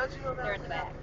They're in the back.